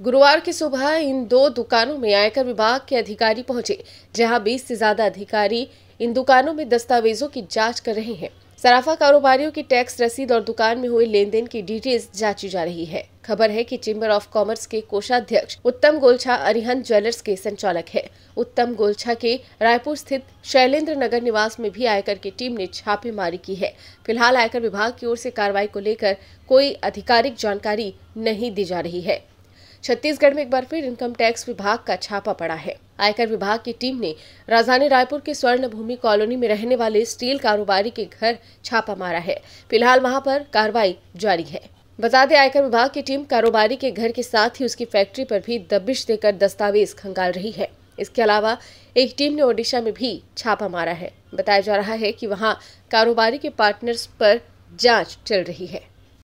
गुरुवार की सुबह इन दो दुकानों में आयकर विभाग के अधिकारी पहुँचे, जहाँ 20 से ज़्यादा अधिकारी इन दुकानों में दस्तावेजों की जाँच कर रहे हैं। सराफा कारोबारियों की टैक्स रसीद और दुकान में हुए लेन देन की डिटेल्स जांची जा रही है। खबर है कि चेंबर ऑफ़ कॉमर्स के कोषाध्यक्ष उत्तम गोलछा अरिहंत ज्वेलर्स के संचालक है। उत्तम गोलछा के रायपुर स्थित शैलेंद्र नगर निवास में भी आयकर की टीम ने छापेमारी की है। फ़िलहाल आयकर विभाग की ओर से कार्रवाई को लेकर कोई आधिकारिक जानकारी नहीं दी जा रही है। छत्तीसगढ़ में एक बार फिर इनकम टैक्स विभाग का छापा पड़ा है। आयकर विभाग की टीम ने राजधानी रायपुर के स्वर्ण भूमि कॉलोनी में रहने वाले स्टील कारोबारी के घर छापा मारा है। फ़िलहाल वहाँ पर कार्रवाई जारी है। बता दें, आयकर विभाग की टीम कारोबारी के घर के साथ ही उसकी फैक्ट्री पर भी दबिश देकर दस्तावेज़ खंगाल रही है। इसके अलावा एक टीम ने ओडिशा में भी छापा मारा है। बताया जा रहा है कि वहाँ कारोबारी के पार्टनर्स पर जाँच चल रही है।